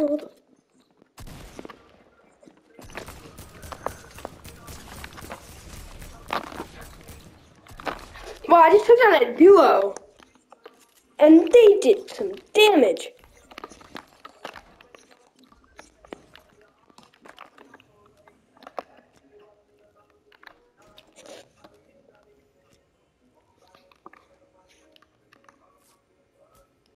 Well, I just took down a duo. And they did some damage.